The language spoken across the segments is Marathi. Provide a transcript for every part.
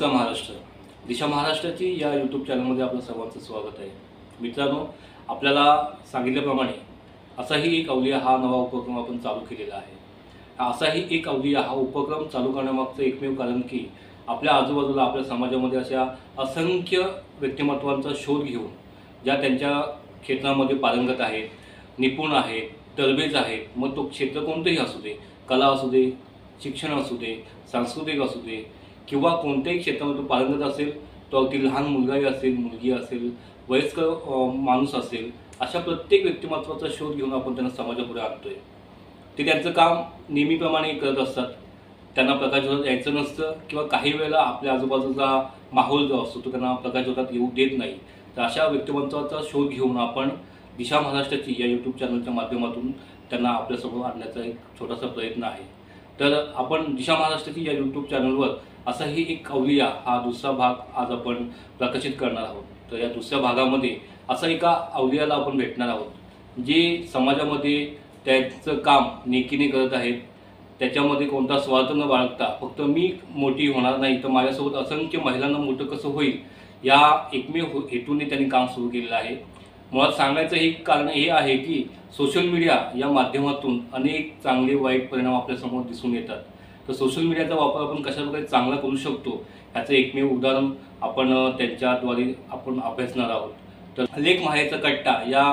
नमस्कार महाराष्ट्र. दिशा महाराष्ट्राची या यूट्यूब चॅनलमध्ये आपलं सर्वांचं स्वागत आहे. मित्रांनो आपल्याला सांगितल्याप्रमाणे असाही एक अवलिया हा नवा उपक्रम आपण चालू केलेला आहे. असाही एक अवलिया हा उपक्रम चालू करण्यामागचं एकमेव कारण की आपल्या आजूबाजूला आपल्या समाजामध्ये अशा असंख्य व्यक्तिमत्वांचा शोध घेऊन ज्या त्यांच्या क्षेत्रामध्ये पारंगत आहेत निपुण आहेत तरबेज आहेत मग तो क्षेत्र कोणतंही असू दे कला असू दे शिक्षण असू दे सांस्कृतिक असू दे किंवा कोणत्याही क्षेत्रामध्ये तो पारंगत असेल तो अगदी लहान मुलगाही असेल मुलगी असेल वयस्कर माणूस असेल अशा प्रत्येक व्यक्तिमत्वाचा शोध घेऊन आपण त्यांना समाजापुढे आणतोय. ते त्यांचं काम नेहमीप्रमाणे करत असतात. त्यांना प्रकाशोधात यायचं नसतं किंवा काही वेळेला आपल्या आजूबाजूचा माहोल जो असतो तो त्यांना प्रकाशोधात येऊ देत नाही. तर अशा व्यक्तिमत्वाचा शोध घेऊन आपण दिशा महाराष्ट्राची या यूट्यूब चॅनलच्या माध्यमातून त्यांना आपल्यासमोर आणण्याचा एक छोटासा प्रयत्न आहे. तर आपण दिशा महाराष्ट्राची या यूट्यूब चॅनलवर असाही एक अवलिया हा दुसरा भाग आज आपण प्रकाशित करणार आहोत. तर या दुसऱ्या भागामध्ये असा एका अवलियाला आपण भेटणार आहोत जे समाजामध्ये त्याचं काम नेकीने करत आहेत. त्याच्यामध्ये कोणता स्वार्थ न बाळगता फक्त मी मोठी होणार नाही तर माझ्यासोबत असंख्य महिलांना मोठं कसं होईल या एकमेव हेतूने त्यांनी काम सुरू केलेलं आहे. मुळात सांगायचं हे कारण हे आहे की सोशल मीडिया या माध्यमातून अनेक चांगले वाईट परिणाम आपल्यासमोर दिसून येतात. तर सोशल मीडियाचा वापर आपण कशाप्रकारे चांगला करू शकतो ह्याचं एकमेव उदाहरण आपण त्यांच्याद्वारे आपण अभ्यासणार आहोत. तर लेख माहेचा कट्टा या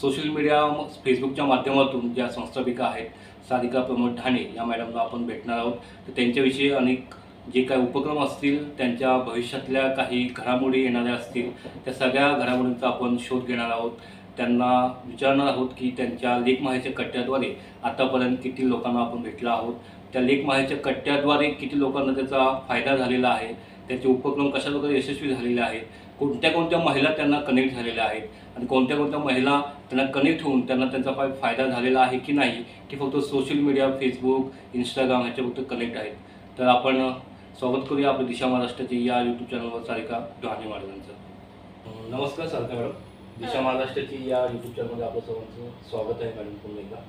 सोशल मीडिया फेसबुकच्या माध्यमातून ज्या संस्थापिका आहेत सारिका प्रमोद ठाणे या मॅडमला आपण भेटणार आहोत. तर त्यांच्याविषयी अनेक जे काही उपक्रम असतील त्यांच्या भविष्यातल्या काही घडामोडी येणाऱ्या असतील त्या सगळ्या घडामोडींचा आपण शोध घेणार आहोत. त्यांना विचारणार आहोत की त्यांच्या लेख माहेच्या कट्ट्याद्वारे आतापर्यंत किती लोकांना आपण भेटला आहोत. त्या लेखमाहेच्या कट्ट्याद्वारे किती लोकांना त्याचा फायदा झालेला आहे त्याचे उपक्रम कशा प्रकारे यशस्वी झालेले आहेत कोणत्या कोणत्या महिला त्यांना कनेक्ट झालेल्या आहेत आणि कोणत्या कोणत्या महिला त्यांना कनेक्ट होऊन त्यांना त्यांचा फाय फायदा झालेला आहे की नाही की फक्त सोशल मीडिया फेसबुक इंस्टाग्राम ह्याच्या फक्त कनेक्ट आहेत. तर आपण स्वागत करूया आपल्या दिशा महाराष्ट्राची या यूट्यूब चॅनलवर सारिका डोहाणे महाराजांचं नमस्कार सारिका मॅडम. दिशा महाराष्ट्राची या यूट्यूब चॅनलमध्ये आपलं सर्वांचं स्वागत आहे मॅडम पुन्हा एकदा.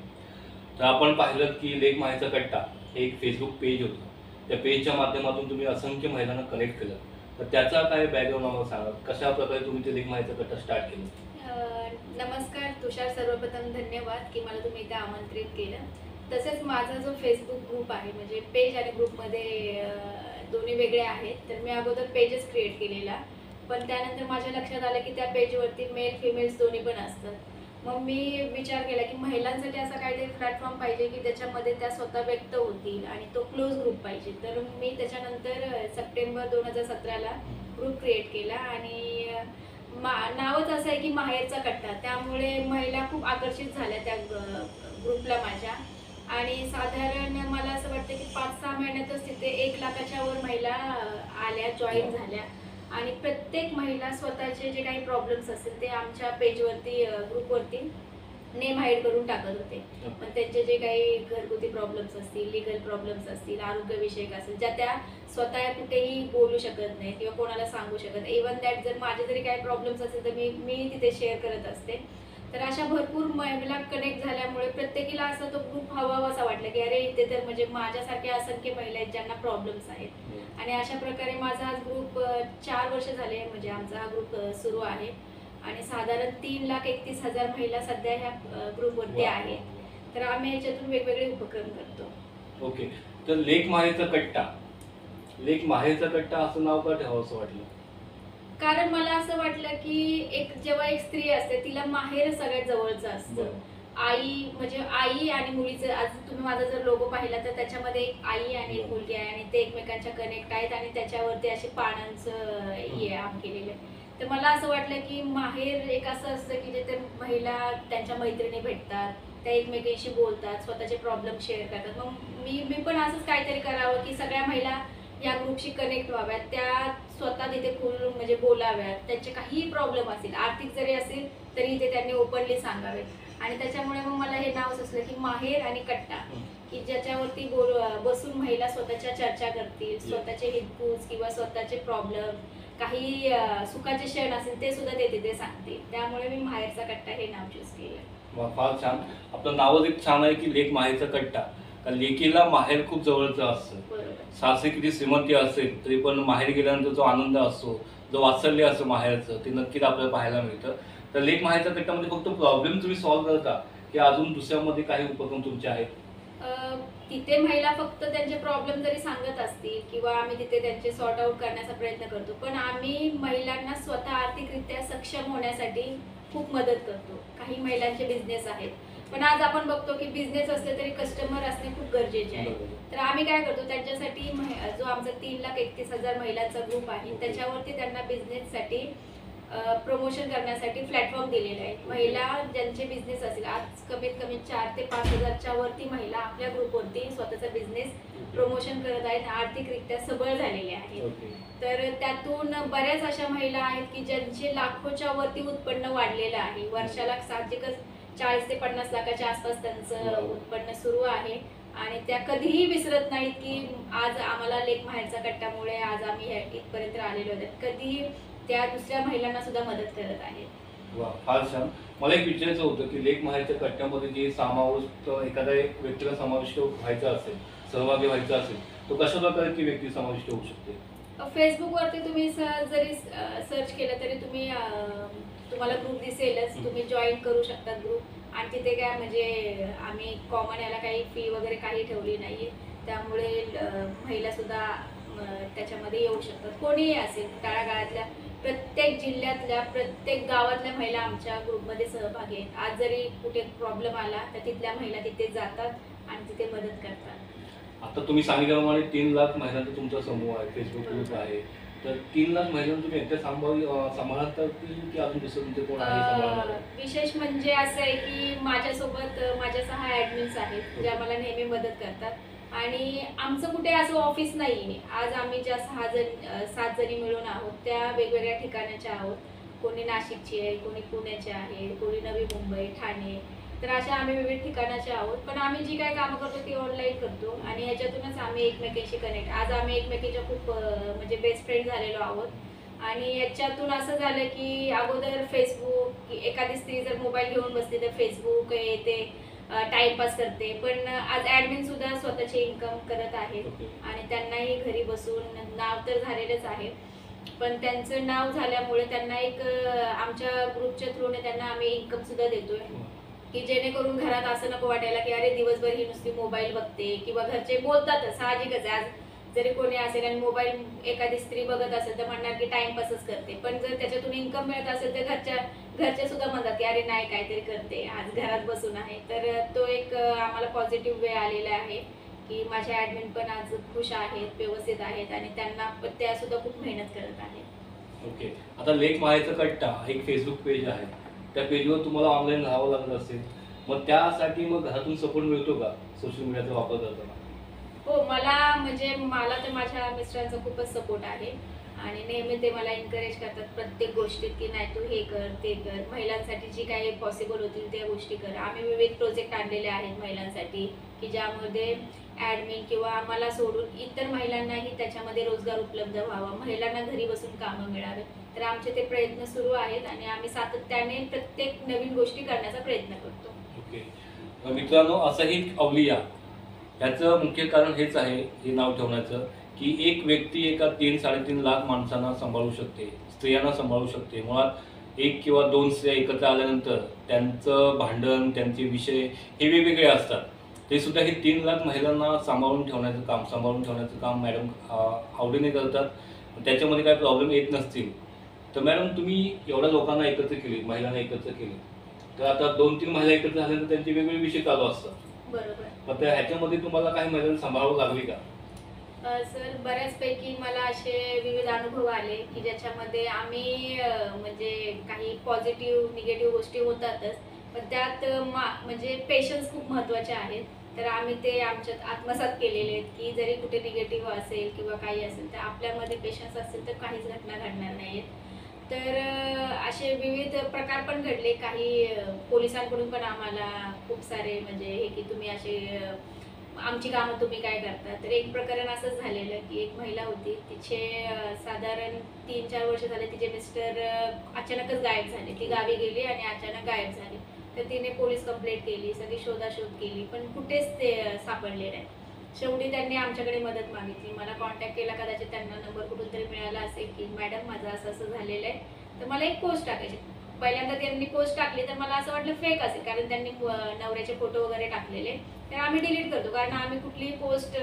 तर आपण पाहिलं की लेख माहिचा कट्टा हे एक फेसबुक पेज होतं. त्या पेजच्या माध्यमातून तुम्ही असंख्य महिलांना कनेक्ट केलं. तर त्याचा काय बॅकग्राऊंड आम्हाला सांगा? कशा प्रकारे तुम्ही ते लेख माहिती कट्टा स्टार्ट केलं? नमस्कार तुषार सर्वप्रथम धन्यवाद की मला तुम्ही इथे आमंत्रित केलं. तसेच माझा जो फेसबुक ग्रुप आहे म्हणजे पेज आणि ग्रुपमध्ये दोन्ही वेगळे आहेत तर मी अगोदर पेजच क्रिएट केलेला. पण त्यानंतर माझ्या लक्षात आलं की त्या पेजवरती मेल फिमेल्स दोन्ही पण असतात. मग मी विचार केला की महिलांसाठी असा काहीतरी प्लॅटफॉर्म पाहिजे की त्याच्यामध्ये त्या स्वतः व्यक्त होतील आणि तो क्लोज ग्रुप पाहिजे. तर मी त्याच्यानंतर सप्टेंबर दोन हजार सतराला ग्रुप क्रिएट केला आणि मा नावच असं आहे की माहेरचा कट्टा. त्यामुळे महिला खूप आकर्षित झाल्या त्या ग्रुपला माझ्या. आणि साधारण मला असं वाटतं की पाच सहा महिन्यातच तिथे एक लाखाच्या वर महिला आल्या जॉईन झाल्या. आणि प्रत्येक महिला स्वतःचे जे काही प्रॉब्लेम्स असतील ते आमच्या पेजवरती ग्रुपवरती नेम हाईड करून टाकत होते. पण त्यांचे जे काही घरगुती प्रॉब्लेम्स असतील लिगल प्रॉब्लेम्स असतील आरोग्यविषयक असतील ज्या त्या स्वतः कुठेही बोलू शकत नाही किंवा कोणाला सांगू शकत. नाही इवन दॅट जर माझे जरी काही प्रॉब्लेम्स असतील तर मी मी तिथे शेअर करत असते. तर अशा भरपूर महिला कनेक्ट झाल्यामुळे प्रत्येकीला असं तो ग्रुप हवा असा वाटला की अरे इथे तर म्हणजे माझ्यासारख्या असंख्य महिला आहेत ज्यांना प्रॉब्लेम्स आहेत. आणि अशा प्रकारे माझा हा ग्रुप चार वर्ष झाले म्हणजे आमचा हा ग्रुप सुरू आहे. आणि साधारण तीन लाख एकतीस हजार महिला सध्या ह्या ग्रुपवरती. आहेत. तर आम्ही ह्याच्यातून वेगवेगळे उपक्रम करतो. ओके. तर लेख माहेरचा कट्टा. लेख माहेरचा कट्टा असं नाव का ठेवावं असं वाटलं? कारण मला असं वाटलं की एक जेव्हा एक स्त्री असते तिला माहेर सगळ्यात जवळचं असतं. आई म्हणजे आई आणि मुलीचं आज तुम्ही माझा जर लोगो पाहिला तर त्याच्यामध्ये एक आई आणि एक. मुलगी आहे आणि ते एकमेकांच्या कनेक्ट आहेत आणि त्याच्यावरती असे पानांचं हे आम केलेलं आहे. तर मला असं वाटलं की माहेर एक असं असतं की जिथे महिला त्यांच्या मैत्रिणी भेटतात त्या एकमेकांशी बोलतात स्वतःचे प्रॉब्लेम शेअर करतात. मग मी मी पण असंच काहीतरी करावं की सगळ्या महिला या ग्रुपशी कनेक्ट व्हाव्यात. त्या स्वतः तिथे खोलून म्हणजे बोलाव्यात त्यांचे काहीही प्रॉब्लेम असतील आर्थिक जरी असेल तरी ते त्यांनी ओपनली सांगावेत आणि त्याच्यामुळे मग मला हे नाव सुचलं की माहेर आणि कट्टा की ज्याच्यावरती बोल बसून महिला स्वतःच्या चर्चा करतील स्वतःचे हितपूस किंवा स्वतःचे प्रॉब्लेम काही सुखाचे क्षण असतील ते सुद्धा ते तिथे सांगतील. त्यामुळे मी माहेरचा कट्टा हे नाव चूज केलं फार छान. आपलं नावच एक छान आहे की लेख माहेरचा कट्टा का लेकीला माहेर खूप जवळचं असतं. सासरी किती श्रीमंती असेल तरी पण माहेर गेल्यानंतर जो आनंद असतो जो वात्सल्य असतं माहेरचं ते नक्कीच आपल्याला पाहायला मिळतं. तर लेख माहेरच्या कट्ट्यामध्ये फक्त प्रॉब्लेम तुम्ही सॉल्व्ह करता की अजून दुसऱ्यामध्ये काही उपक्रम तुमचे आहेत? तिथे महिला फक्त त्यांचे प्रॉब्लेम जरी सांगत असतील किंवा आम्ही तिथे त्यांचे सॉर्ट आउट करण्याचा प्रयत्न करतो पण आम्ही महिलांना स्वतः आर्थिकरित्या सक्षम होण्यासाठी खूप मदत करतो. काही महिलांचे बिझनेस आहेत पण आज आपण बघतो की बिझनेस असले तरी कस्टमर असणे खूप गरजेचे आहे. तर आम्ही काय करतो त्यांच्यासाठी जो आमचा तीन लाख एकतीस हजार महिलांचा ग्रुप आहे त्याच्यावरती त्यांना बिझनेससाठी प्रमोशन करण्यासाठी प्लॅटफॉर्म दिलेले आहेत महिला ज्यांचे बिझनेस असेल आज कमीत कमी चार ते पाच हजारच्या वरती महिला आपल्या ग्रुपवरती स्वतःचा बिझनेस प्रमोशन करत आहेत. आर्थिकरित्या सबळ झालेले आहेत. तर त्यातून बऱ्याच अशा महिला आहेत की ज्यांचे लाखोच्या वरती उत्पन्न वाढलेलं आहे. वर्षाला साहजिकच चाळीस ते पन्नास लाखाच्या आसपास त्यांचं. उत्पन्न सुरू आहे. आणि त्या कधीही विसरत नाहीत की आज आम्हाला लेख माहेरचा कट्ट्यामुळे आज आम्ही इथपर्यंत आलेलो आहोत. कधीही त्या दुसऱ्या महिलांना सुद्धा मदत करत आहेत वा फार छान. मला एक विचारायचं होतं की लेख माहेरच्या कट्ट्यामध्ये जे समाविष्ट एखाद्या एक व्यक्तीला समाविष्ट व्हायचा असेल सहभागी व्हायचा असेल तो कशा प्रकारे ती व्यक्ती समाविष्ट होऊ शकते? फेसबुकवरती तुम्ही स- जरी सर्च केलं तरी तुम्ही तुम्हाला ग्रुप दिसेलच. तुम्ही जॉईन करू शकता ग्रुप आणि तिथे काय म्हणजे आम्ही कॉमन याला काही फी वगैरे काही ठेवली नाहीये. त्यामुळे अ, महिला सुद्धा अ, त्याच्यामध्ये येऊ शकतात. कोणीही असेल तळागाळातल्या प्रत्येक जिल्ह्यातल्या प्रत्येक गावातल्या महिला आमच्या ग्रुपमध्ये सहभागी आहेत. आज जरी कुठे प्रॉब्लेम आला तर तिथल्या महिला तिथे जातात आणि तिथे मदत करतात. आता तुम्ही सांगितल्याप्रमाणे तीन लाख महिलांचा तुमचा समूह आहे फेसबुक ग्रुप आहे. तर तीन लाख महिलांना तुम्ही एकट्या सांभाळ अं, की अजून दुसरं तुमचे कोण आहे विशेष म्हणजे असं आहे की माझ्यासोबत अ, माझ्या सहा ऍडमिन्स आहेत ज्या मला नेहमी मदत करतात. आणि आमचं कुठे असं ऑफिस नाही आज आम्ही ज्या सहा जण अ, सात जणी मिळून आहोत त्या वेगवेगळ्या ठिकाणाच्या आहोत. कोणी नाशिकची आहे कोणी पुण्याची आहे कोणी नवी मुंबई ठाणे तर अशा आम्ही विविध ठिकाणाचे आहोत. पण आम्ही जी काय कामं करतो ती ऑनलाईन करतो आणि ह्याच्यातूनच आम्ही एकमेकांशी कनेक्ट आज आम्ही एकमेकीच्या खूप म्हणजे बेस्ट फ्रेंड झालेलो आहोत. आणि याच्यातून असं झालं की अगोदर फेसबुक एखादी स्त्री जर मोबाईल घेऊन बसली तर फेसबुक हे ते टाइमपास करते. पण आज ऍडमिन सुद्धा स्वतःचे इन्कम करत आहेत आणि त्यांनाही घरी बसून नाव तर झालेलंच आहे. पण त्यांचं नाव झाल्यामुळे त्यांना एक आमच्या ग्रुपच्या थ्रूने त्यांना आम्ही इन्कम सुद्धा देतोय. की जेणेकरून घरात असं नको वाटायला की अरे दिवसभर ही नुसती मोबाईल बघते किंवा घरचे बोलतातच साहजिकच आज जरी कोणी असेल आणि मोबाईल एखादी स्त्री बघत असेल तर म्हणणार की टाइमपासच करते. पण जर त्याच्यातून इन्कम मिळत असेल तर घरच्या घरचे सुद्धा म्हणतात की अरे नाही काहीतरी करते. आज घरात बसून आहे. तर तो एक आम्हाला पॉझिटिव्ह वे आलेला आहे की माझे ॲडमिन पण आज खुश आहेत व्यवस्थित आहेत आणि त्यांना पण त्या सुद्धा खूप मेहनत करत आहेत. ओके आता लेख माहेरचा कट्टा एक फेसबुक पेज आहे. त्या पेजवर तुम्हाला ऑनलाईन राहावं लागलं असेल. मग त्यासाठी मग घरातून सपोर्ट मिळतो का? सोशल मीडियाचा वापर करताना? हो मला म्हणजे मला तर माझ्या मिस्टरांचा खूपच सपोर्ट आहे. आणि नेहमी ते मला एनकरेज करतात प्रत्येक गोष्टीत की नाही तू हे कर ते कर. महिलांसाठी जी काही पॉसिबल होतील त्या गोष्टी कर. आम्ही विविध प्रोजेक्ट आणलेले आहेत महिलांसाठी की ज्यामध्ये ॲडमिन किंवा आम्हाला सोडून इतर महिलांनाही त्याच्यामध्ये रोजगार उपलब्ध व्हावा. महिलांना घरी बसून कामं मिळावे. तर आमचे ते प्रयत्न सुरू आहेत आणि आम्ही सातत्याने प्रत्येक नवीन गोष्टी करण्याचा प्रयत्न करतो. ओके. तर मित्रांनो असंही अवलिया याचं मुख्य कारण हेच आहे हे नाव ठेवण्याचं की एक व्यक्ती एका तीन साडेतीन लाख माणसांना सांभाळू शकते स्त्रियांना सांभाळू शकते. मुळात एक किंवा दोन स्त्रिया एकत्र आल्यानंतर त्यांचं भांडण त्यांचे विषय हे वेगवेगळे असतात. ते सुद्धा हे तीन लाख महिलांना सांभाळून ठेवण्याचं काम सांभाळून ठेवण्याचं काम मॅडम आवडीने करतात. त्याच्यामध्ये काय प्रॉब्लेम येत नसतील. तर मॅडम तुम्ही एवढ्या लोकांना एकत्र केली महिलांना एकत्र केली तर आता दोन तीन महिला एकत्र झाल्यानंतर त्यांचे वेगवेगळे विषय चालू असतात. बरोबर. मग त्या ह्याच्यामध्ये तुम्हाला काही महिलांना सांभाळावं लागली का? सर बऱ्याचपैकी मला असे विविध अनुभव आले की ज्याच्यामध्ये आम्ही म्हणजे काही पॉझिटिव्ह निगेटिव्ह गोष्टी होतातच. पण त्यात मा म्हणजे पेशन्स खूप महत्त्वाचे आहेत. तर आम्ही ते आमच्यात आत्मसात केलेले आहेत की जरी कुठे निगेटिव्ह असेल किंवा काही असेल तर आपल्यामध्ये पेशन्स असेल तर काहीच घटना घडणार नाहीत तर असे विविध प्रकार पण घडले. काही पोलिसांकडून पण आम्हाला खूप सारे म्हणजे हे की तुम्ही असे आमची कामं तुम्ही काय करता? तर एक प्रकरण असंच झालेलं की एक महिला होती. तिचे साधारण तीन चार वर्ष झाले तिचे मिस्टर अचानकच गायब झाले. ती गावी गेली आणि अचानक गायब झाली. तर तिने पोलीस कंप्लेंट केली सगळी शोधाशोध केली पण कुठेच ते सापडले नाही. शेवटी त्यांनी आमच्याकडे मदत मागितली. मला कॉन्टॅक्ट केला कदाचित त्यांना नंबर कुठून तरी मिळाला असेल की मॅडम माझं असं असं झालेलं आहे. तर मला एक पोस्ट टाकायची. पहिल्यांदा त्यांनी पोस्ट टाकली तर मला असं वाटलं फेक असेल कारण त्यांनी नवऱ्याचे फोटो वगैरे टाकलेले. तर आम्ही डिलीट करतो कारण आम्ही कुठलीही पोस्ट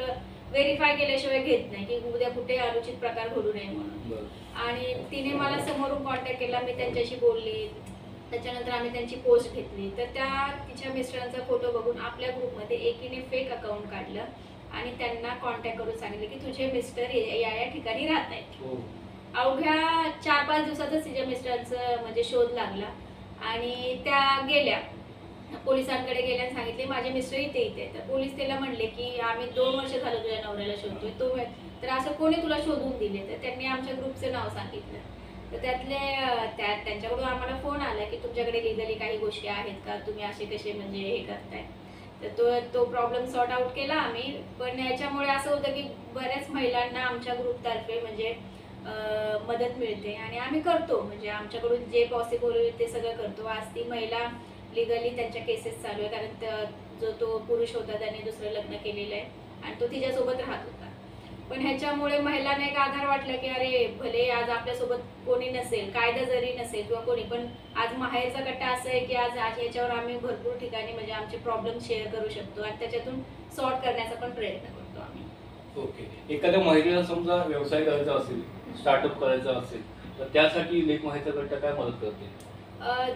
व्हेरीफाय केल्याशिवाय घेत नाही की उद्या कुठे अनुचित प्रकार घडू नये म्हणून. आणि तिने मला समोरून कॉन्टॅक्ट केला मी त्यांच्याशी बोलली. त्याच्यानंतर आम्ही त्यांची पोस्ट घेतली. तर त्या तिच्या मिस्टरांचा फोटो बघून आपल्या ग्रुपमध्ये एकीने फेक अकाउंट काढलं. आणि त्यांना कॉन्टॅक्ट करून सांगितलं की तुझे मिस्टर या या ठिकाणी राहत आहेत. हो. अवघ्या चार पाच दिवसातच तिच्या मिस्टरांचं म्हणजे शोध लागला. आणि त्या गेल्या. पोलिसांकडे गेल्या सांगितले माझे मिस्टर इथे इथे. तर पोलीस त्याला म्हणले की आम्ही दोन वर्ष झालं तुझ्या नवऱ्याला शोधतोय. तो तर असं कोणी तुला शोधून दिले? तर त्यांनी आमच्या ग्रुपचं नाव सांगितलं. तर त्यातले त्या त्यांच्याकडून आम्हाला फोन आला की तुमच्याकडे लिगली काही गोष्टी आहेत का? तुम्ही असे कसे म्हणजे हे करताय? तर तो तो प्रॉब्लेम सॉर्ट आउट केला आम्ही. पण याच्यामुळे असं होतं की बऱ्याच महिलांना आमच्या ग्रुपतर्फे म्हणजे मदत मिळते. आणि आम्ही करतो. म्हणजे आमच्याकडून जे पॉसिबल होईल ते सगळं करतो. आज ती महिला लिगली त्यांच्या केसेस चालू आहे. कारण जो तो पुरुष होता त्याने दुसरं लग्न केलेलं आहे. आणि तो तिच्यासोबत राहत होता. पण ह्याच्यामुळे महिलांना एक आधार वाटला की अरे भले आज आपल्यासोबत कोणी नसेल कायदा जरी नसेल किंवा कोणी पण आज माहेरचा कट्टा असं आहे की आज आज याच्यावर आम्ही भरपूर ठिकाणी म्हणजे आमचे प्रॉब्लेम शेअर करू शकतो आणि त्याच्यातून सॉर्ट करण्याचा पण प्रयत्न करतो आम्ही. ओके. एखाद्या महिलेला समजा व्यवसाय करायचा असेल स्टार्टअप करायचा असेल तर त्यासाठी लेख माहिती गट काय मदत करते?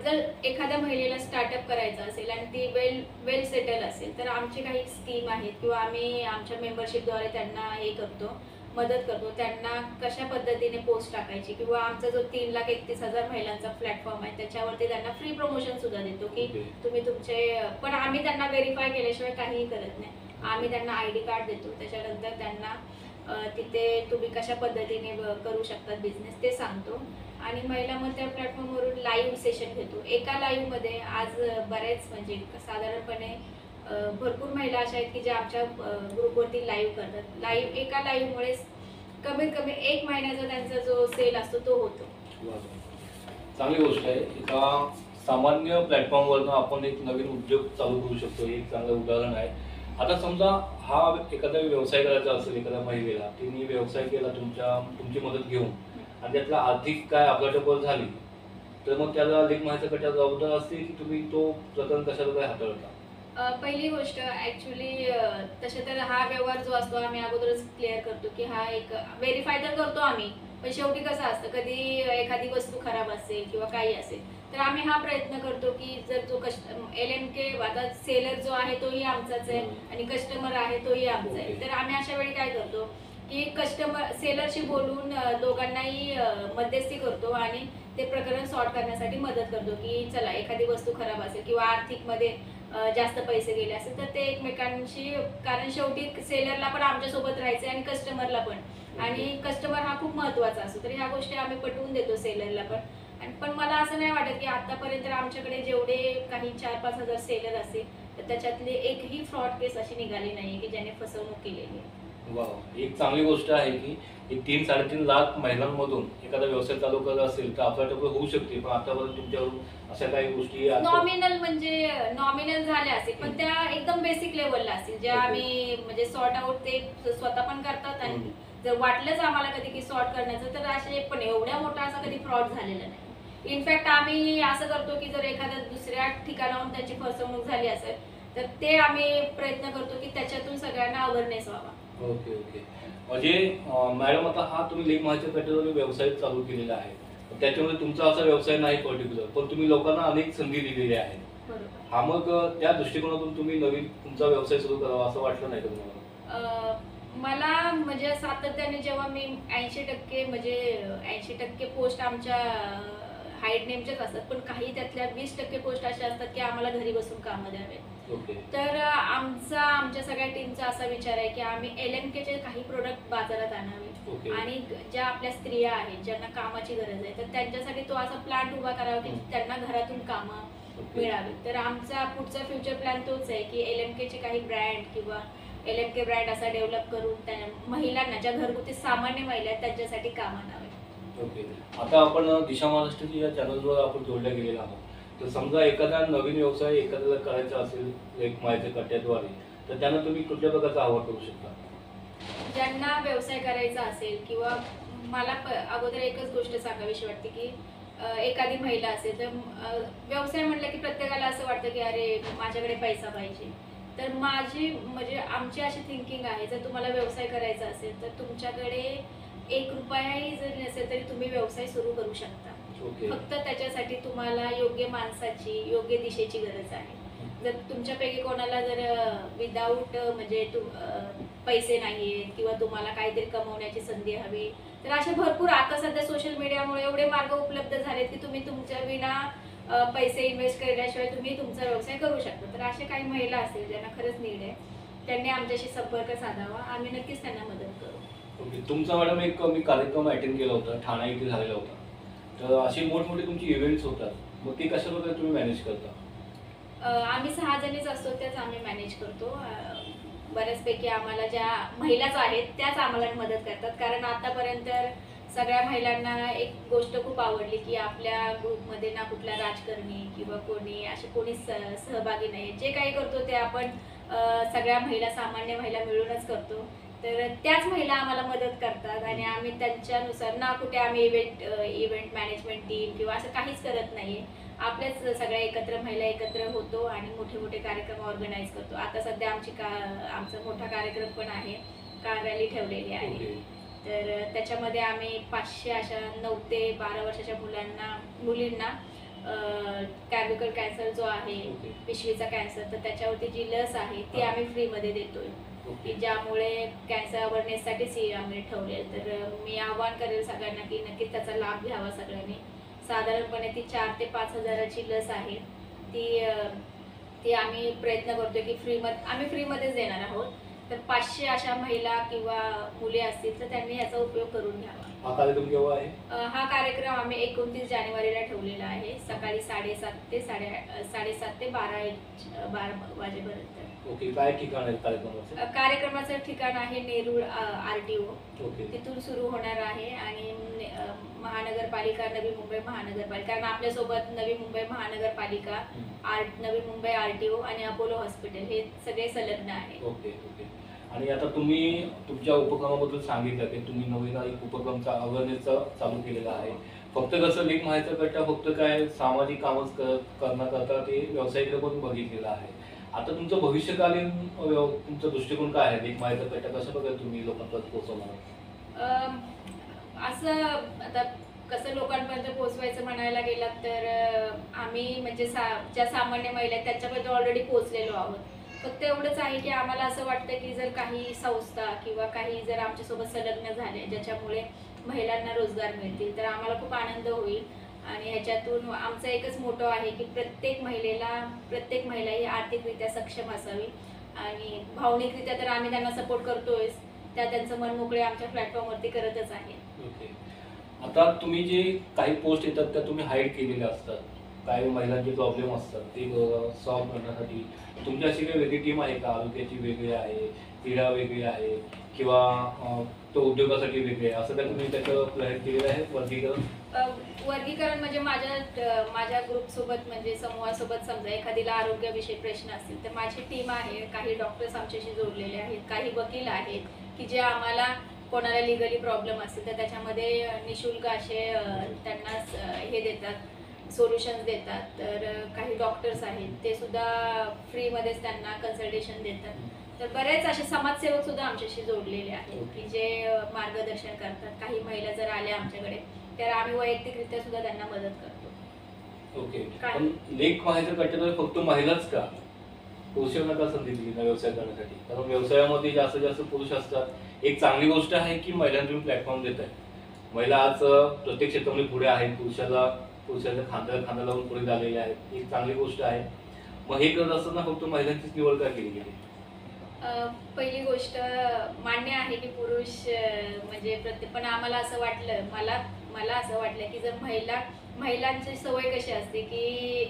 जर एखाद्या महिलेला स्टार्टअप करायचं असेल आणि ती वेल वेल सेटल असेल तर आमचे काही स्कीम आहेत किंवा आम्ही आमच्या मेंबरशिपद्वारे त्यांना हे करतो मदत करतो. त्यांना कशा पद्धतीने पोस्ट टाकायची किंवा आमचा जो तीन लाख एकतीस हजार महिलांचा प्लॅटफॉर्म आहे त्याच्यावरती त्यांना फ्री प्रमोशन सुद्धा देतो की. तुम्ही तुमचे पण आम्ही त्यांना व्हेरीफाय केल्याशिवाय काहीही करत नाही. आम्ही त्यांना आय डी कार्ड देतो. त्याच्यानंतर त्यांना तिथे तुम्ही कशा पद्धतीने करू शकतात बिझनेस ते सांगतो. आणि महिला मग त्या प्लॅटफॉर्मवरून लाईव्ह सेशन घेतो. एका लाईव्हमध्ये आज बऱ्याच बरेच म्हणजे साधारणपणे भरपूर महिला अशा आहेत की ज्या आमच्या ग्रुपवरती लाईव्ह करतात. लाईव्ह एका लाईव्हमुळे कमीत कमी एक महिन्याचा त्यांचा जो सेल असतो तो होतो. चांगली गोष्ट आहे. एका सामान्य प्लॅटफॉर्मवरनं आपण एक नवीन उद्योग चालू करू शकतो. हे एक चांगलं उदाहरण आहे. आता समजा हा एखादा व्यवसाय करायचा असेल एखाद्या महिलेला तिने व्यवसाय केला तुमच्या तुमची मदत घेऊन. आणि त्यातला आर्थिक काय अपघाटपल झाली तर मग त्याला लेख माहिती गटात जबाबदार असते की तुम्ही तो प्रकरण कशा प्रकारे हाताळता? पहिली गोष्ट ऍक्च्युली तसे तर हा व्यवहार जो असतो आम्ही अगोदरच क्लिअर करतो की हा एक व्हेरीफाय तर करतो आम्ही पण शेवटी कसं असतं कधी एखादी वस्तू खराब असेल किंवा काही असेल तर आम्ही हा प्रयत्न करतो की जर जो कस्ट एल एम के आता सेलर जो आहे तोही आमचाच आहे आणि कस्टमर आहे तोही आमचा आहे. तर आम्ही अशा वेळी काय करतो की कस्टमर सेलरशी बोलून दोघांनाही मध्यस्थी करतो आणि ते प्रकरण सॉर्ट करण्यासाठी मदत करतो की चला एखादी वस्तू खराब असेल किंवा आर्थिकमध्ये जास्त पैसे गेले असेल तर ते एकमेकांशी कारण शेवटी सेलरला पण आमच्यासोबत राहायचे आणि कस्टमरला पण. आणि कस्टमर हा खूप महत्त्वाचा असतो. तर ह्या गोष्टी आम्ही पटवून देतो सेलरला पण. आणि पण मला असं नाही वाटत की आतापर्यंत आमच्याकडे जेवढे काही चार पाच हजार सेलर असतील तर त्याच्यातली एकही फ्रॉड केस अशी निघाली नाही की ज्याने फसवणूक केलेली आहे. वा एक चांगली गोष्ट आहे की एक तीन साडेतीन लाख महिलांमधून एखादा व्यवसाय चालू करत असेल तर आपल्या टोकं होऊ शकते पण आतापर्यंत तुमच्याकडून अशा काही गोष्टी नॉमिनल म्हणजे नॉमिनल झाल्या असतील पण त्या एकदम बेसिक लेवलला असतील ज्या Okay. आम्ही म्हणजे सॉर्ट आउट ते स्वतः पण करतात आणि हम्म. जर वाटलंच आम्हाला कधी की सॉर्ट करण्याचं तर असे पण एवढ्या मोठा असा कधी फ्रॉड झालेला नाही इनफॅक्ट आम्ही असं करतो की जर एखाद्या दुसऱ्या ठिकाणाहून त्याची फसवणूक झाली असेल तर ते आम्ही प्रयत्न करतो की त्याच्यातून सगळ्यांना अवेअरनेस व्हावा ओके ओके. म्हणजे मॅडम आता हा तुम्ही लेख माहिती गटाचा व्यवसाय चालू केलेला आहे. पण त्याच्यामध्ये तुमचा असा व्यवसाय नाही पर्टिक्युलर पण तुम्ही लोकांना अनेक संधी दिलेली आहेत. बरोबर. हा मग त्या दृष्टिकोनातून तुम्ही नवीन तुमचा व्यवसाय सुरू करावा असं वाटलं नाही का तुम्हाला? मला म्हणजे सातत्याने जेव्हा मी ऐंशी टक्के म्हणजे ऐंशी टक्के पोस्ट आमच्या हाईट नेमच्याच असतात पण काही त्यातल्या वीस टक्के पोस्ट अशा असतात की आम्हाला घरी बसून कामं द्यावे. तर आमचा आमच्या सगळ्या टीमचा असा विचार आहे की आम्ही एल एम केचे काही प्रोडक्ट बाजारात आणावे. आणि ज्या आपल्या स्त्रिया आहेत ज्यांना कामाची गरज आहे तर त्यांच्यासाठी तो असा प्लांट उभा करावा की. त्यांना घरातून कामं मिळावी. तर आमचा पुढचा फ्युचर प्लॅन तोच आहे की एल एम केचे काही ब्रँड किंवा एल एम के ब्रँड असा डेव्हलप करून त्या महिलांना ज्या घरगुती सामान्य महिला आहेत त्यांच्यासाठी काम आणावे. ओके. आता आपण दिशा महाराष्ट्राची या चॅनलवर आपण जोडल्या गेलेला आहोत. तर समजा एखादा नवीन व्यवसाय एखाद्याला करायचा असेल एक माहिती कट्ट्याद्वारे तर त्यांना तुम्ही कुठल्या प्रकारचा आव्हान करू शकता? ज्यांना व्यवसाय करायचा असेल किंवा मला अगोदर एकच गोष्ट सांगावीशी वाटते की एखादी महिला असेल तर व्यवसाय म्हटलं की प्रत्येकाला असं वाटतं की अरे माझ्याकडे पैसा पाहिजे. तर माझी म्हणजे आमची अशी थिंकिंग आहे जर तुम्हाला व्यवसाय करायचा असेल तर तुमच्याकडे एक रुपयाही जरी नसेल तरी तुम्ही व्यवसाय सुरू करू शकता. फक्त त्याच्यासाठी तुम्हाला योग्य माणसाची योग्य दिशेची गरज आहे. जर तुमच्यापैकी कोणाला जर विदाऊट म्हणजे पैसे नाहीये किंवा तुम्हाला काहीतरी कमवण्याची संधी हवी तर असे भरपूर आता सध्या सोशल मीडियामुळे एवढे मार्ग उपलब्ध झालेत की तुम्ही तुमच्या विना पैसे इन्व्हेस्ट केल्याशिवाय तुम्ही तुमचा व्यवसाय करू शकता. तर असे काही महिला असतील ज्यांना खरंच नीड आहे त्यांनी आमच्याशी संपर्क साधावा. आम्ही नक्कीच त्यांना मदत करू. ओके तुमचा मॅडम एक मी कार्यक्रम अटेंड केला होता ठाणा येथे झालेला होता. तर असे मोठमोठे तुमचे इव्हेंट्स होतात. मग ते कशा प्रकारे तुम्ही मॅनेज करता? आम्ही सहा जणीच असतो त्याच आम्ही मॅनेज करतो. अं, बऱ्याचपैकी आम्हाला ज्या महिलाच आहेत त्याच आम्हाला मदत करतात. कारण आतापर्यंत सगळ्या महिलांना एक गोष्ट खूप आवडली की आपल्या ग्रुपमध्ये ना कुठला राजकारणी किंवा कोणी असे कोणी स- सहभागी नाही जे काही करतो ते आपण सगळ्या महिला सामान्य महिला मिळूनच करतो. तर त्याच महिला आम्हाला मदत करतात आणि आम्ही त्यांच्यानुसार ना कुठे आम्ही इव्हेंट इव्हेंट मॅनेजमेंट टीम किंवा असं काहीच करत नाहीये आपल्याच सगळ्या एकत्र महिला एकत्र होतो आणि मोठे मोठे कार्यक्रम ऑर्गनाईज करतो. आता सध्या आमची का आमचा मोठा कार्यक्रम पण आहे कार रॅली ठेवलेली आहे. तर त्याच्यामध्ये आम्ही पाचशे अशा नऊ ते बारा वर्षाच्या मुलांना मुलींना कॅर्बिकल कॅन्सर जो आहे पिशवीचा कॅन्सर तर त्याच्यावरती जी लस आहे ती आम्ही फ्रीमध्ये देतोय. की ओके ज्यामुळे कॅन्सर अवेअरनेससाठीच ही आम्ही ठेवले तर मी आव्हान करेल सगळ्यांना की नक्कीच त्याचा लाभ घ्यावा सगळ्यांनी. साधारणपणे ती चार ते पाच हजाराची लस आहे. ती अं, ती आम्ही प्रयत्न करतोय की फ्रीमध्ये आम्ही फ्रीमध्येच देणार आहोत. तर पाचशे अशा महिला किंवा मुली असतील तर त्यांनी याचा उपयोग करून घ्यावा. हा कार्यक्रम केव्हा आहे? अं, हा कार्यक्रम आम्ही एकोणतीस जानेवारीला ठेवलेला आहे. सकाळी साडेसात ते साडे साडेसात ते बारा बारा वाजेपर्यंत. ओके काय ठिकाण आहे कार्यक्रमाचे? अं, कार्यक्रमाचं ठिकाण आहे Nerul R T O okay. तिथून सुरू होणार आहे आणि ने- अं, महानगरपालिका नवी मुंबई महानगरपालिका. कारण आपल्यासोबत नवी मुंबई महानगरपालिका हम्म. R Navi Mumbai R T ओ आणि अपोलो हॉस्पिटल हे सगळे संलग्न आहे. Okay okay. आणि आता तुम्ही तुमच्या उपक्रमाबद्दल सांगितलं की तुम्ही नवीन एक उपक्रमचा अवेअरनेसचा चालू केलेला आहे. फक्त कसं लेख माहिती करता फक्त काय सामाजिक कामच क- करण्याकरता ते व्यावसायिक पण बघितलेलं आहे. आता तुमचं भविष्यकालीन तुमचा दृष्टिकोन काय आहे? लेख माहिती करता कशा प्रकारे तुम्ही लोकांपर्यंत पोहोचवणार? असं आता कसं लोकांपर्यंत पोहोचवायचं म्हणायला गेलात तर आम्ही म्हणजे सा ज्या सामान्य महिला आहेत त्यांच्यापर्यंत ऑलरेडी पोहोचलेलो आहोत. फक्त एवढंच आहे की आम्हाला असं वाटतं की जर काही संस्था किंवा काही जर आमच्यासोबत संलग्न झाले ज्याच्यामुळे महिलांना रोजगार मिळतील तर आम्हाला खूप आनंद होईल. आणि ह्याच्यातून आमचं एकच मोठो आहे की प्रत्येक महिलेला प्रत्येक महिला ही आर्थिकरित्या सक्षम असावी. आणि भावनिकरित्या तर आम्ही त्यांना सपोर्ट करतोय त्या त्यांचं मन मोकळे आमच्या प्लॅटफॉर्मवरती करतच आहे. आता तुम्ही जे काही पोस्ट येतात त्या तुम्ही हाईड केलेल्या असतात. काही महिलांचे प्रॉब्लेम असतात ते सॉल्व्ह करण्यासाठी तुमची अशी काही वेगळी टीम आहे का? आरोग्याची वेगळी आहे क्रीडा वेगळी आहे किंवा तो उद्योगासाठी वेगळी आहे? असं काही तुम्ही त्याचं प्लॅन केलेलं आहे वर्गीकरण? वर्गीकरण म्हणजे माझ्या माझ्या ग्रुपसोबत म्हणजे समूहासोबत समजा एखादीला आरोग्याविषयी प्रश्न असतील तर माझी टीम आहे. काही डॉक्टर्स आमच्याशी जोडलेले आहेत काही वकील आहेत की जे आम्हाला कोणाला लिगली प्रॉब्लेम असतील तर त्याच्यामध्ये निशुल्क असे त्यांना हे देतात. सोल्युशन्स देतात. तर काही डॉक्टर्स आहेत ते सुद्धा फ्रीमध्येच त्यांना कन्सल्टेशन देतात. तर बरेच असे समाजसेवक सुद्धा आमच्याशी जोडलेले आहेत की जे मार्गदर्शन करतात. काही महिला जर आल्या आमच्याकडे तर आम्ही वैयक्तिकरित्या सुद्धा त्यांना मदत करतो. ओके? पण लेख माहिती कट्ट्याद्वारे फक्त महिलाच का? पुरुषांना का संधी दिली ना व्यवसाय करण्यासाठी? कारण व्यवसायामध्ये जास्तीत जास्त पुरुष असतात. एक चांगली गोष्ट आहे की महिलांना तुम्ही प्लॅटफॉर्म देत आहे महिला आज प्रत्येक क्षेत्रामध्ये पुढे आहेत. पुरुषाला पुरुषाच्या खांद्याला खांदा लावून पुढे झालेले आहेत. ही चांगली गोष्ट आहे. मग हे करत असताना फक्त महिलांचीच निवड का केली गेली? पहिली गोष्ट मान्य आहे की पुरुष म्हणजे प्रत्येक पण आम्हाला असं वाटलं मला मला असं वाटलं की जर महिला महिलांची सवय कशी असते की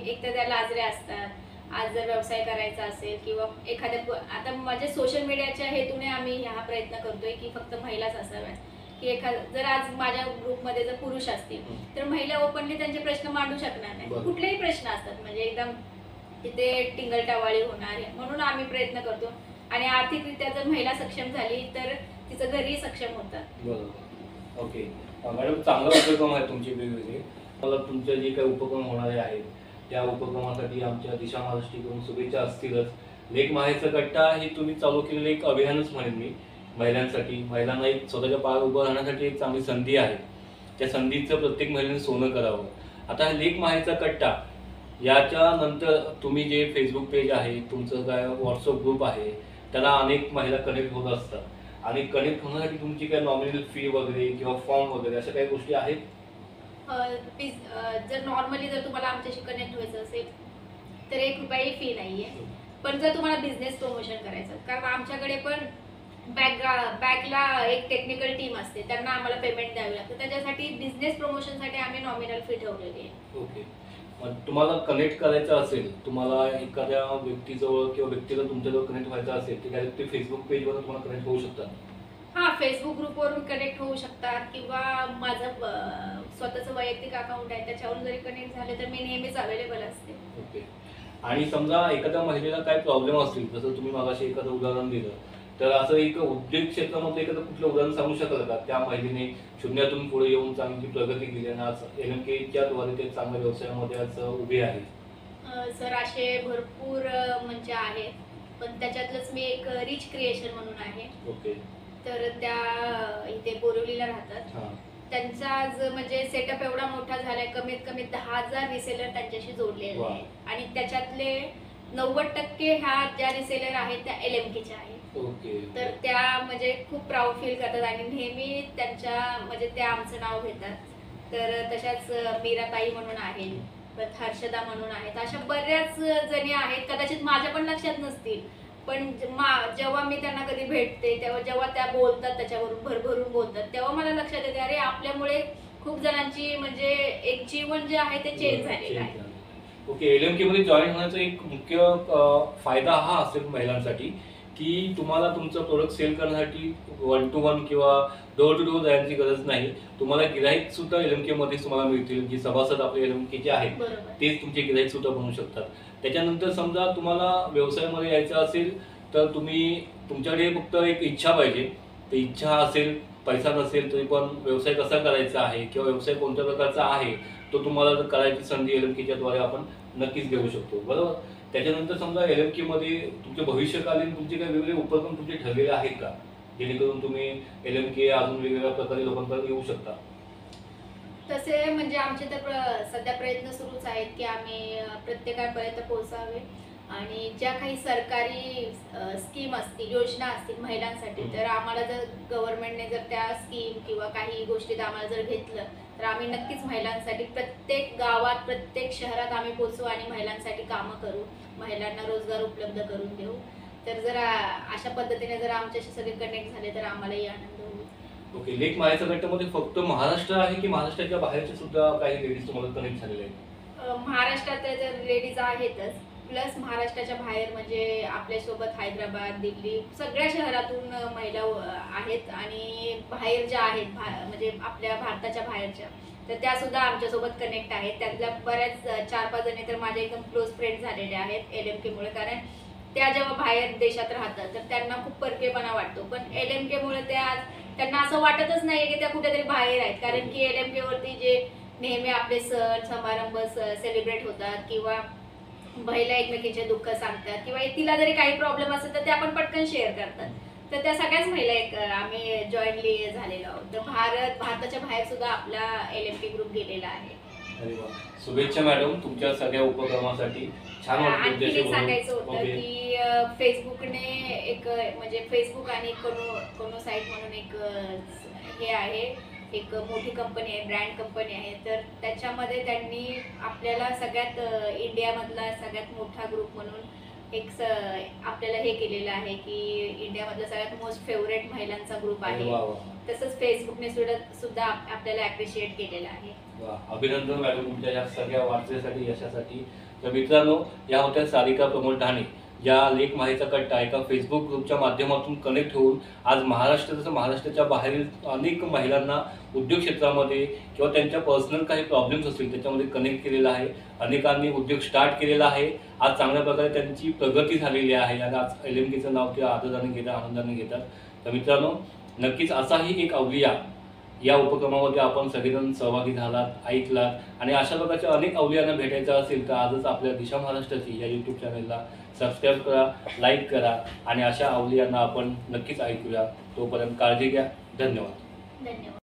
एक तर त्या लाजऱ्या असतात आज जर व्यवसाय करायचा असेल किंवा एखाद्या आता माझ्या सोशल मीडियाच्या हेतूने आम्ही हा प्रयत्न करतोय की फक्त महिलाच असाव्यात. की एखाद जर आज माझ्या ग्रुपमध्ये जर पुरुष असतील. तर महिला ओपनली त्यांचे प्रश्न मांडू शकणार नाही. कुठलेही प्रश्न असतात म्हणजे एकदम तिथे टिंगलटावाळी होणार आहे म्हणून आम्ही प्रयत्न करतो. आणि आर्थिकरित्या जर महिला सक्षम झाली तर तिचं घरही सक्षम होतं. बरोबर. ओके. मॅडम चांगला उपक्रम आहे तुमचे वेगवेगळे. मला तुमचे जे काही उपक्रम होणारे आहेत त्या उपक्रमासाठी आमच्या दिशा महाराष्ट्रीकडून शुभेच्छा असतीलच. लेख माहेरचा कट्टा हे तुम्ही चालू केलेलं एक अभियानच म्हणेन मी. महिलांसाठी महिलांना एक स्वतःच्या पायावर उभं राहण्यासाठी एक चांगली संधी आहे. त्या संधीचं प्रत्येक महिलेने सोनं करावं. आता लीक लेख माहेरचा कट्टा याच्या नंतर तुम्ही जे फेसबुक पेज आहे तुमचं काय व्हॉट्सअप ग्रुप आहे त्याला अनेक महिला कनेक्ट होत असतात. आणि कनेक्ट होण्यासाठी तुमची काय नॉमिनल फी वगैरे किंवा फॉर्म वगैरे अशा काही गोष्टी आहेत? जर नॉर्मली जर तुम्हाला आमच्याशी कनेक्ट व्हायचं असेल तर एक रुपयाही फी नाही आहे पण जर तुम्हाला बिझनेस प्रमोशन करायचं कारण आमच्याकडे पण बॅक बॅकला एक टेक्निकल टीम असते त्यांना आम्हाला पेमेंट द्यावी लागतं. त्याच्यासाठी बिझनेस प्रमोशनसाठी आम्ही नॉमिनल फी ठेवलेली आहे. ओके मग तुम्हाला कनेक्ट करायचं असेल तुम्हाला एखाद्या व्यक्तीजवळ किंवा व्यक्तीला तुमच्याजवळ कनेक्ट व्हायचं असेल तर डायरेक्ट ते फेसबुक पेजवर तुम्हाला कनेक्ट होऊ शकतात. हा फेसबुक ग्रुपवरून कनेक्ट होऊ शकतात किंवा माझं स्वतःचं वैयक्तिक अकाउंट आहे त्याच्यावरून जरी कनेक्ट झाले तर मी नेहमीच अवेलेबल असते. ओके आणि समजा एखाद्या महिलेला काय प्रॉब्लेम असतील जसं तुम्ही मागाशी एखादं उदाहरण दिलं तर असं एक उद्योग क्षेत्रामध्ये एखादं कुठलं उदाहरण सांगू शकाल का? त्या महिलेने शून्यातून पुढे येऊन चांगली प्रगती केली आणि आज एल एम केच्या द्वारे ते चांगल्या व्यवसायामध्ये आज उभे आहे सर असे भरपूर म्हणजे आहेत. पण त्याच्यातलंच मी एक रिच क्रिएशन म्हणून आहे. ओके. तर त्या इथे बोरिवलीला राहतात. हां. त्यांचा आज म्हणजे सेटअप एवढा मोठा झालाय कमीत कमी दहा हजार रिसेलर त्यांच्याशी जोडलेले वा. आहेत आणि त्याच्यातले नव्वद टक्के ह्या ज्या रिसेलर आहेत त्या एल एम केच्या आहेत. ओके. तर त्या म्हणजे खूप प्राऊड फील करतात आणि नेहमी त्यांच्या म्हणजे त्या आमचं नाव घेतात. तर तशाच मीराताई म्हणून आहेत परत हर्षदा म्हणून आहेत. अशा बऱ्याच जणी आहेत. कदाचित माझ्या पण लक्षात नसतील. पण मा- जेव्हा मी त्यांना कधी भेटते तेव्हा जेव्हा त्या बोलतात त्याच्यावरून भरभरून बोलतात तेव्हा मला लक्षात येते अरे आपल्यामुळे खूप जणांची म्हणजे एक जीवन जे आहे ते चेंज झालेलं आहे. ओके एल एम के मध्ये जॉईन होण्याचा एक मुख्य फायदा हा असेल महिलांसाठी. की तुम्हाला तुमचं प्रोडक्ट सेल करण्यासाठी वन टू वन किंवा डोर टू डोर जायची गरज नाही. तुम्हाला गिराईक सुद्धा एल एम के मध्ये तुम्हाला मिळतील जी सभासद आपले एल एम के जे आहेत तेच तुमचे गिराईक सुद्धा बनू शकतात. त्याच्यानंतर समजा तुम्हाला व्यवसायामध्ये यायचं असेल तर तुम्ही तुमच्याकडे फक्त एक इच्छा पाहिजे. तर इच्छा असेल पैसा नसेल तरी पण व्यवसाय कसा करायचा आहे किंवा व्यवसाय कोणत्या प्रकारचा आहे तो तुम्हाला जर करायची संधी एल एम केच्या द्वारे आपण नक्कीच घेऊ शकतो. बरोबर? त्याच्यानंतर समजा एल एम केमध्ये तुमचे भविष्यकालीन तुमचे काही वेगवेगळे उपक्रम तुमचे ठरलेले आहेत का? जेणेकरून तुम्ही एल एम के अजून वेगवेगळ्या प्रकारे लोकांपर्यंत येऊ शकता? तसे म्हणजे आमचे तर सध्या प्रयत्न सुरूच आहेत की आम्ही प्रत्येकापर्यंत पोहोचावे. आणि ज्या काही सरकारी स्कीम असतील योजना असतील महिलांसाठी. तर आम्हाला जर गव्हर्नमेंटने जर त्या स्कीम किंवा काही गोष्टीत आम्हाला जर घेतलं तर आम्ही नक्कीच महिलांसाठी प्रत्येक गावात प्रत्येक शहरात आम्ही पोचू आणि महिलांसाठी कामं करू. महिलांना रोजगार उपलब्ध करून देऊ. तर जर अशा पद्धतीने जर आमच्याशी सगळे कनेक्ट झाले तर आम्हालाही आनंद होईल. ओके लेख मायाच्या गटामध्ये फक्त महाराष्ट्र आहे की महाराष्ट्राच्या बाहेरचे सुद्धा काही लेडीज तुम्हाला कनेक्ट झालेले आहेत? महाराष्ट्रात तर लेडीज आहेतच प्लस महाराष्ट्राच्या बाहेर म्हणजे आपल्यासोबत हैदराबाद दिल्ली सगळ्या शहरातून महिला आहेत आणि बाहेर ज्या आहेत भा- म्हणजे आपल्या भारताच्या बाहेरच्या तर त्या सुद्धा आमच्यासोबत कनेक्ट आहेत. त्यातल्या बऱ्याच चार पाच जणी तर माझ्या एकदम क्लोज फ्रेंड झालेल्या आहेत एल एम केमुळे कारण त्या जेव्हा बाहेर देशात राहतात तर त्यांना खूप परकेपणा वाटतो. पण एल एम केमुळे त्या आज त्यांना असं वाटतच नाही की त्या कुठेतरी बाहेर आहेत. कारण की एल एम केवरती जे नेहमी आपले सण समारंभ सेलिब्रेट होतात किंवा महिला एकमेकींचे दुःख सांगतात किंवा तिला जरी काही प्रॉब्लेम असेल तर ते आपण पटकन शेअर करतात. तर त्या सगळ्याच महिला एक आम्ही जॉईंटली झालेलो आहोत. तर भारत भारताच्या बाहेर सुद्धा आपला एल एम पी ग्रुप गेलेला आहे. अरे वा. शुभेच्छा मॅडम तुमच्या सगळ्या उपक्रमासाठी. छान वाटतं आणखी तुमच्याशी एक सांगायचं बोलून. होतं ओके. की अं, फेसबुकने एक अं, म्हणजे फेसबुक आणि कोनो कोनो साईट म्हणून एक अं, हे आहे. एक मोठी कंपनी आहे ब्रँड कंपनी आहे. तर त्याच्यामध्ये त्यांनी आपल्याला सगळ्यात इंडियामधला सगळ्यात मोठा ग्रुप म्हणून एक स आपल्याला हे केलेलं आहे की इंडियामधला सगळ्यात मोस्ट फेवरेट महिलांचा ग्रुप आहे. वा वा तसंच फेसबुकने सुद्धा सुद्धा आप- आपल्याला अप्रिशिएट केलेलं आहे. वा अभिनंदन मॅडम तुमच्या या सगळ्या वार्तेसाठी यशासाठी. तर मित्रांनो या होत्या सारिका प्रमोद ढाणे. या लेख माहीचा कट्टा एका फेसबुक ग्रुपच्या माध्यमातून कनेक्ट होऊन आज महाराष्ट्र जसं महाराष्ट्राच्या बाहेरील अनेक महिलांना उद्योग क्षेत्रामध्ये किंवा त्यांच्या पर्सनल काही प्रॉब्लेम्स असतील त्याच्यामध्ये कनेक्ट केलेला आहे. अनेकांनी उद्योग स्टार्ट केलेला आहे. आज चांगल्या प्रकारे त्यांची प्रगती झालेली आहे. आणि आज एल एम केचं नाव ते आदराने घेतात आनंदाने घेतात. तर मित्रांनो नक्कीच असाही एक अवलिया या उपक्रमामध्ये आपण सगळेजण सहभागी झालात ऐकलात. आणि अशा प्रकारच्या अनेक अवलियांना भेटायचं असेल तर आजच आपल्या दिशा महाराष्ट्राची या यूट्यूब चॅनलला सबस्क्राईब करा लाईक करा आणि अशा अवलियांना आपण नक्कीच ऐकूया. तोपर्यंत काळजी घ्या. धन्यवाद. धन्यवाद.